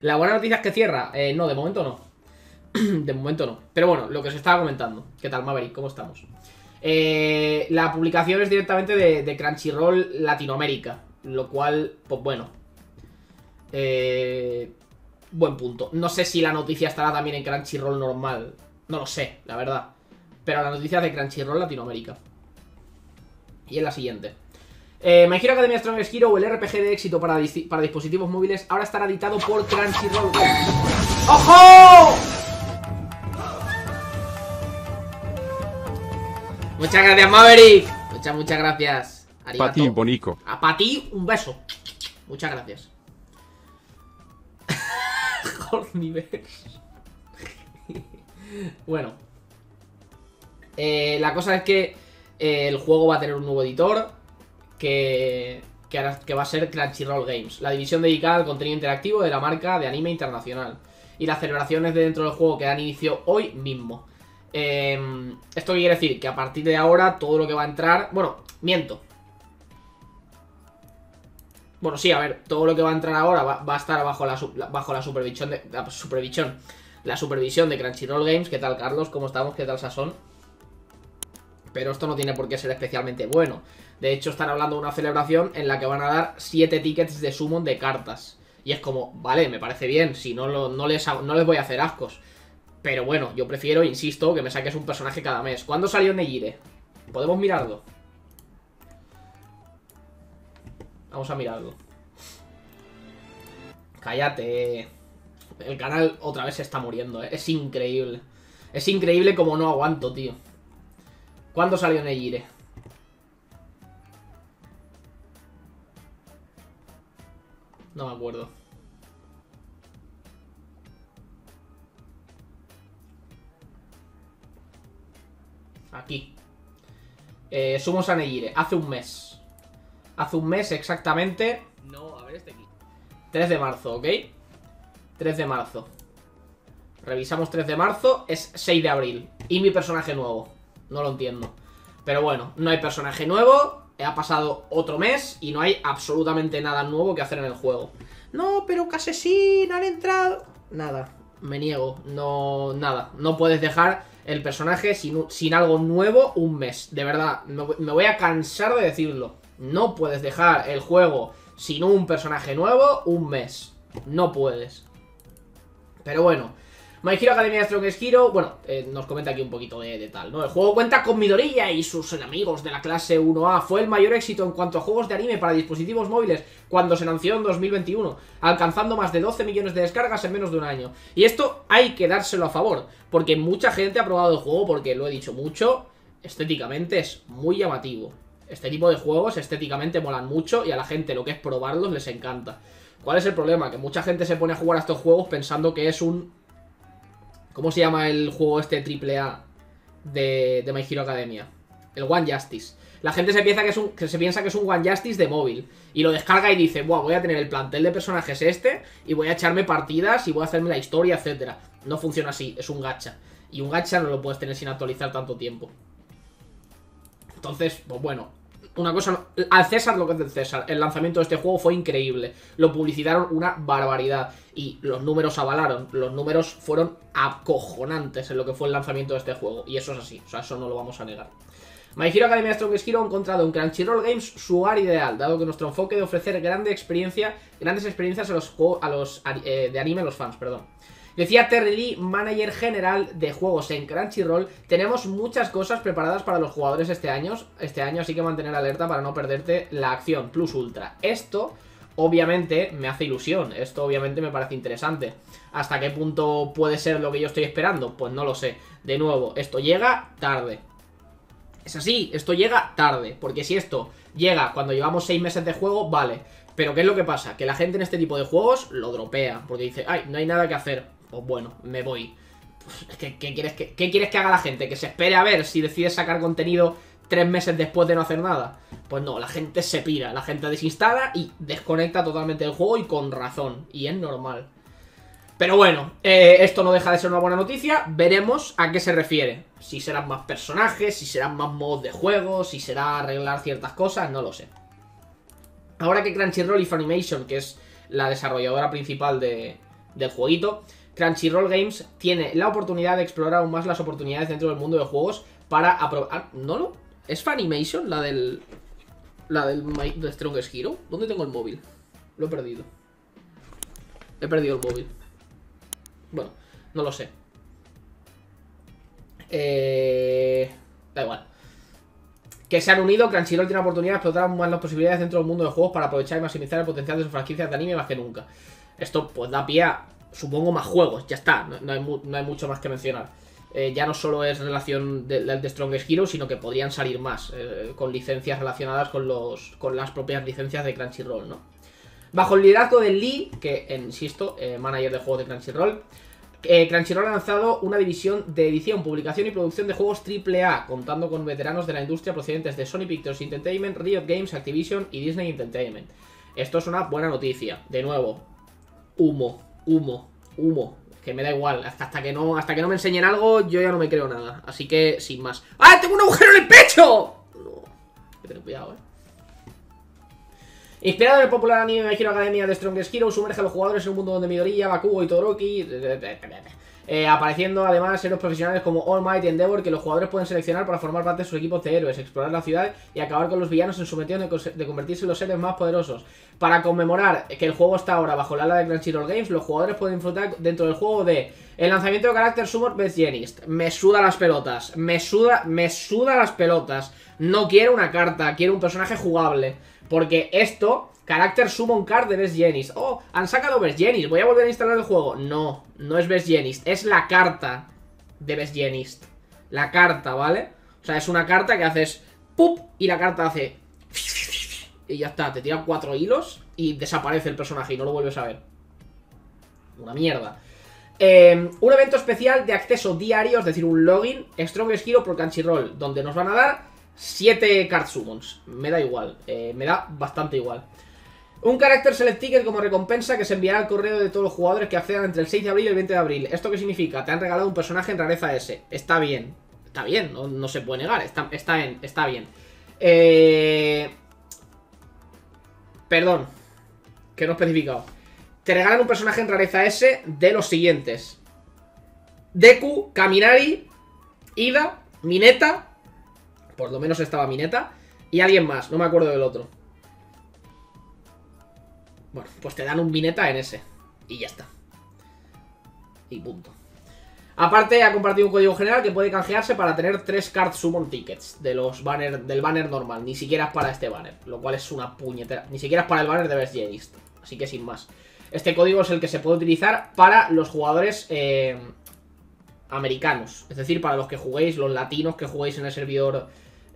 La buena noticia es que cierra. Eh, no, de momento no. de momento no. Pero bueno, lo que os estaba comentando. ¿Qué tal, Maverick? ¿Cómo estamos? Eh, la publicación es directamente de, Crunchyroll Latinoamérica. Lo cual, pues bueno. Eh, buen punto. No sé si la noticia estará también en Crunchyroll normal. No lo sé, la verdad. Pero la noticia es de Crunchyroll Latinoamérica. Y es la siguiente. Eh, My Hero Academia Strong Hero o el RPG de éxito para, para dispositivos móviles ahora estará editado por Crunchyroll. ¡Ojo! Muchas gracias, Maverick. Muchas, muchas gracias. A ti, Bonico. A para ti, un beso. Muchas gracias. bueno. Eh, la cosa es que eh, el juego va a tener un nuevo editor que, que, va a ser Crunchyroll Games, la división dedicada al contenido interactivo de la marca de anime internacional. Y las celebraciones de dentro del juego que dan inicio hoy mismo. Em, esto quiere decir que a partir de ahora todo lo que va a entrar... Bueno, miento. Bueno, sí, a ver, todo lo que va a entrar ahora va, a estar bajo la, bajo la supervisión de... Supervisión. La supervisión de Crunchyroll Games. ¿Qué tal, Carlos? ¿Cómo estamos? ¿Qué tal, Sasón? Pero esto no tiene por qué ser especialmente bueno. De hecho, están hablando de una celebración en la que van a dar 7 tickets de summon de cartas. Y es como, vale, me parece bien, si no, no, les, no les voy a hacer ascos. Pero bueno, yo prefiero, insisto, que me saques un personaje cada mes. ¿Cuándo salió Nejire? ¿Podemos mirarlo? Vamos a mirarlo. Cállate. El canal otra vez se está muriendo, ¿eh? Es increíble. Es increíble como no aguanto, tío. ¿Cuándo salió Nejire? No me acuerdo. Aquí. Eh, Sumos a Hace un mes. Hace un mes exactamente. No, a ver este aquí. 3 de marzo, ¿ok? 3 de marzo. Revisamos 3 de marzo. Es 6 de abril. Y mi personaje nuevo. No lo entiendo. Pero bueno, no hay personaje nuevo. Ha pasado otro mes y no hay absolutamente nada nuevo que hacer en el juego. No, pero casi sí, no han entrado. Nada, me niego, no, nada. No puedes dejar el personaje sin, sin algo nuevo un mes. De verdad, me voy a cansar de decirlo. No puedes dejar el juego sin un personaje nuevo un mes. No puedes. Pero bueno, My Hero Academia Strongest Hero, bueno, eh, nos comenta aquí un poquito de, tal, ¿no? El juego cuenta con Midoriya y sus enemigos de la clase 1A. Fue el mayor éxito en cuanto a juegos de anime para dispositivos móviles cuando se anunció en 2021, alcanzando más de 12 millones de descargas en menos de un año. Y esto hay que dárselo a favor, porque mucha gente ha probado el juego, porque lo he dicho mucho, estéticamente es muy llamativo. Este tipo de juegos estéticamente molan mucho y a la gente lo que es probarlos les encanta. ¿Cuál es el problema? Que mucha gente se pone a jugar a estos juegos pensando que es un ¿Cómo se llama el juego este triple A de, de My Hero Academia? El One Justice. La gente se piensa que, es un, que se piensa que es un One Justice de móvil. Y lo descarga y dice, Buah, voy a tener el plantel de personajes este. Y voy a echarme partidas y voy a hacerme la historia, etcétera. No funciona así, es un gacha. Y un gacha no lo puedes tener sin actualizar tanto tiempo. Entonces, pues bueno, una cosa, al César lo que es del César, el lanzamiento de este juego fue increíble, lo publicitaron una barbaridad y los números avalaron, los números fueron acojonantes en lo que fue el lanzamiento de este juego y eso es así, o sea, eso no lo vamos a negar. My Hero Academia Strongest Hero ha encontrado en Crunchyroll Games su hogar ideal, dado que nuestro enfoque de ofrecer grande experiencia, grandes experiencias a los, a los eh, de anime a los fans, perdón. Decía Terry Lee, manager general de juegos en Crunchyroll, tenemos muchas cosas preparadas para los jugadores este año, este año, así que mantener alerta para no perderte la acción Plus Ultra. Esto, obviamente, me hace ilusión, esto obviamente me parece interesante. ¿Hasta qué punto puede ser lo que yo estoy esperando? Pues no lo sé. De nuevo, esto llega tarde. Es así, esto llega tarde, porque si esto llega cuando llevamos 6 meses de juego, vale. Pero ¿qué es lo que pasa? Que la gente en este tipo de juegos lo dropea, porque dice, ay, no hay nada que hacer pues bueno, me voy. Pues, ¿Qué, quieres que, ¿Qué quieres que haga la gente? ¿Que se espere a ver si decide sacar contenido tres meses después de no hacer nada? Pues no, la gente se pira, la gente desinstala y desconecta totalmente el juego y con razón. Y es normal. Pero bueno, eh, esto no deja de ser una buena noticia. Veremos a qué se refiere. Si serán más personajes, si serán más modos de juego, si será arreglar ciertas cosas, no lo sé. Ahora que Crunchyroll y Funimation, que es la desarrolladora principal de, del jueguito, Crunchyroll Games tiene la oportunidad de explorar aún más las oportunidades dentro del mundo de juegos para aprobar... Ah, ¿No lo? ¿Es Funimation la del... la del The Strongest Hero? ¿Dónde tengo el móvil? Lo he perdido. He perdido el móvil. Bueno, no lo sé. Eh... Da igual. Que se han unido, Crunchyroll tiene la oportunidad de explotar más las posibilidades dentro del mundo de juegos para aprovechar y maximizar el potencial de sus franquicias de anime más que nunca. Esto pues da pie a, supongo, más juegos, ya está, no, hay, mucho más que mencionar. Eh, ya no solo es relación del de, Strongest Hero, sino que podrían salir más, eh, con licencias relacionadas con, los, con las propias licencias de Crunchyroll, ¿no? Bajo el liderazgo de Lee, que, insisto, eh, manager de juegos de Crunchyroll, eh, Crunchyroll ha lanzado una división de edición, publicación y producción de juegos AAA, contando con veteranos de la industria procedentes de Sony Pictures Entertainment, Riot Games, Activision y Disney Entertainment. Esto es una buena noticia. De nuevo, humo, humo, humo. Que me da igual, hasta, que no, hasta que no me enseñen algo, yo ya no me creo nada. Así que, sin más. ¡Ah, tengo un agujero en el pecho! No, que tener cuidado, eh. Inspirado en el popular anime My Hero Academia de Strongest Hero, sumerge a los jugadores en un mundo donde Midoriya, Bakugo y Todoroki... Eh, apareciendo además héroes profesionales como All Might y Endeavor que los jugadores pueden seleccionar para formar parte de sus equipos de héroes, explorar la ciudad y acabar con los villanos en su metido de, convertirse en los héroes más poderosos. Para conmemorar que el juego está ahora bajo la ala de Crunchyroll Games, los jugadores pueden disfrutar dentro del juego de el lanzamiento de carácter Summon Best Genist. Me suda las pelotas, me suda, me suda las pelotas. No quiero una carta, quiero un personaje jugable. Porque esto, carácter Summon Card de Best Genist. Oh, han sacado Best Genist, voy a volver a instalar el juego. No, no es Best Genist, es la carta de Best Genist. La carta, ¿vale? O sea, es una carta que haces ¡pup! Y la carta hace... Y ya está, te tira cuatro hilos y desaparece el personaje y no lo vuelves a ver. Una mierda. Eh, un evento especial de acceso diario, es decir, un login, Strongest Hero por Crunchyroll, donde nos van a dar 7 card summons. Me da igual. Eh, me da bastante igual. Un carácter select ticket como recompensa que se enviará al correo de todos los jugadores que accedan entre el 6 de abril y el 20 de abril. ¿Esto qué significa? Te han regalado un personaje en rareza S. Está bien. Está bien, no, se puede negar. Está, está está bien. Eh... Perdón. Que no he especificado. Te regalan un personaje en rareza S de los siguientes. Deku, Kaminari, Ida, Mineta por lo menos estaba Mineta. Y alguien más, no me acuerdo del otro. Bueno, pues te dan un Mineta en ese. Y ya está. Y punto. Aparte, ha compartido un código general que puede canjearse para tener tres Card Summon Tickets de los banner, del banner normal. Ni siquiera es para este banner, lo cual es una puñetera. Ni siquiera es para el banner de Best Genist. Así que sin más. Este código es el que se puede utilizar para los jugadores eh, americanos. Es decir, para los que juguéis, los latinos que juguéis en el servidor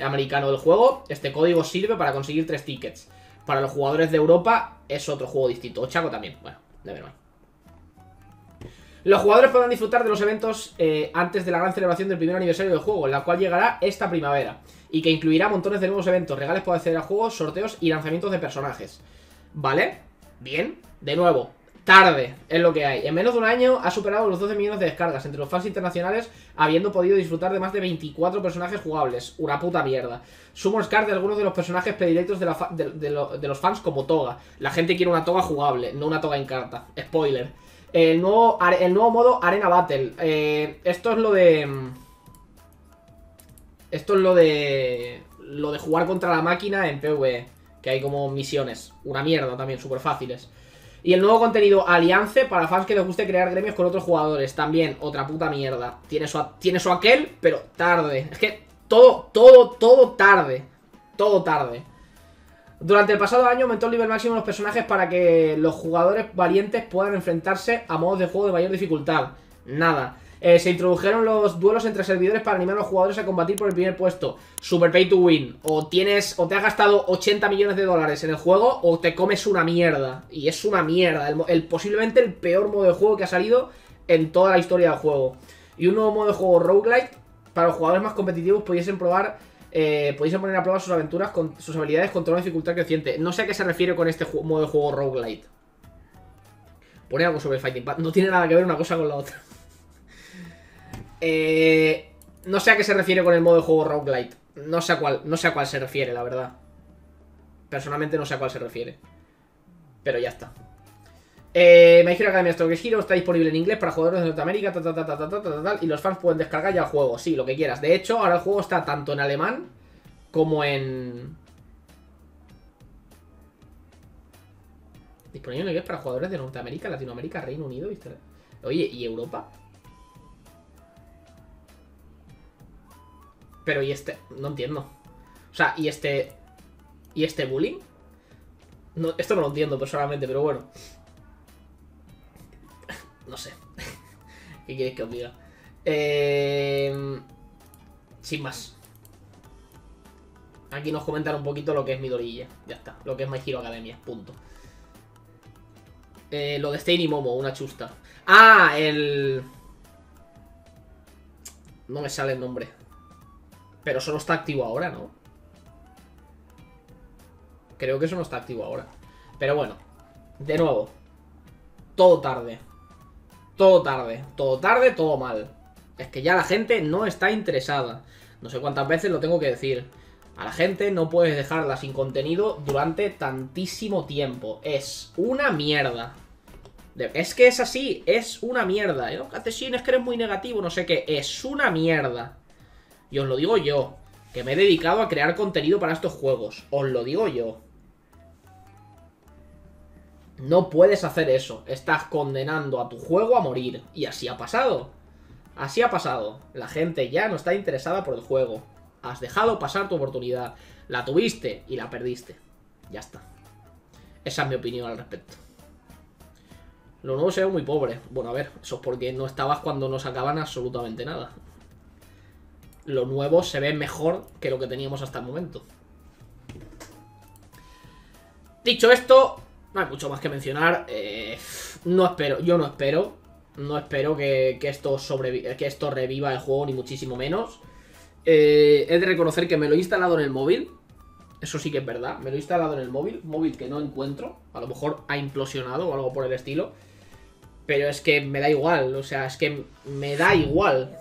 americano del juego, este código sirve para conseguir tres tickets. Para los jugadores de Europa es otro juego distinto. O Chaco también. Bueno, de. Los jugadores podrán disfrutar de los eventos eh, antes de la gran celebración del primer aniversario del juego, la cual llegará esta primavera, y que incluirá montones de nuevos eventos, regales para acceder a juegos, sorteos y lanzamientos de personajes. ¿Vale? Bien. De nuevo, Tarde, es lo que hay. En menos de un año ha superado los 12 millones de descargas entre los fans internacionales, habiendo podido disfrutar de más de 24 personajes jugables. Una puta mierda. Summons card de algunos de los personajes predilectos de, los fans como Toga. La gente quiere una Toga jugable, no una Toga en carta. Spoiler. El nuevo, el nuevo modo Arena Battle. Eh, esto es lo de... Esto es lo de... Lo de jugar contra la máquina en PvE. Que hay como misiones. Una mierda también, súper fáciles. Y el nuevo contenido Aliance para fans que les guste crear gremios con otros jugadores. También, otra puta mierda. Tiene su, tiene su aquel, pero tarde. Es que todo, todo, todo tarde. Todo tarde. Durante el pasado año aumentó el nivel máximo de los personajes para que los jugadores valientes puedan enfrentarse a modos de juego de mayor dificultad. Nada. Eh, se introdujeron los duelos entre servidores para animar a los jugadores a combatir por el primer puesto. Super pay to win. O tienes. O te has gastado 80 millones de dólares en el juego. O te comes una mierda. Y es una mierda. El, posiblemente el peor modo de juego que ha salido en toda la historia del juego. Y un nuevo modo de juego roguelike. Para los jugadores más competitivos pudiesen probar. Eh, pudiesen poner a prueba sus aventuras con sus habilidades contra una dificultad creciente. No sé a qué se refiere con este modo de juego roguelite. Pone algo sobre Fighting No tiene nada que ver una cosa con la otra. Eh, no sé a qué se refiere con el modo de juego roguelite. No sé a cuál, no sé a cuál se refiere, la verdad. Personalmente no sé a cuál se refiere. Pero ya está. Eh, My Hero Academia Stroke Hero está disponible en inglés para jugadores de Norteamérica, y los fans pueden descargar ya el juego, sí, lo que quieras. De hecho, ahora el juego está tanto en alemán como en... Disponible en inglés para jugadores de Norteamérica, Latinoamérica, Reino Unido. Oye, ¿y Europa? Pero ¿y este? No entiendo. O sea, ¿y este... ¿Y este bullying? No, esto no lo entiendo personalmente, pero bueno. No sé. ¿Qué quieres que os diga? Eh... Sin más. Aquí nos comentan un poquito lo que es Midorilla. Ya está. Lo que es My Hero Academia. Punto. Eh, lo de Stain y Momo, una chusta. Ah, el... No me sale el nombre. Pero eso no está activo ahora, ¿no? Creo que eso no está activo ahora. Pero bueno. De nuevo. Todo tarde. Todo tarde. Todo tarde, todo mal. Es que ya la gente no está interesada. No sé cuántas veces lo tengo que decir. A la gente no puedes dejarla sin contenido durante tantísimo tiempo. Es una mierda. Es que es así, es una mierda. ¿eh? Es que eres muy negativo, no sé qué. Es una mierda. Y os lo digo yo, que me he dedicado a crear contenido para estos juegos. Os lo digo yo. No puedes hacer eso. Estás condenando a tu juego a morir. Y así ha pasado. Así ha pasado. La gente ya no está interesada por el juego. Has dejado pasar tu oportunidad. La tuviste y la perdiste. Ya está. Esa es mi opinión al respecto. Lo nuevo se ve muy pobre. Bueno, a ver, eso es porque no estabas cuando no sacaban absolutamente nada. Lo nuevo se ve mejor que lo que teníamos hasta el momento. Dicho esto, no hay mucho más que mencionar. Eh, no espero, yo no espero. No espero que, esto que esto reviva el juego, ni muchísimo menos. Eh, he de reconocer que me lo he instalado en el móvil. Eso sí que es verdad. Me lo he instalado en el móvil. Móvil que no encuentro. A lo mejor ha implosionado o algo por el estilo. Pero es que me da igual. O sea, es que me da igual.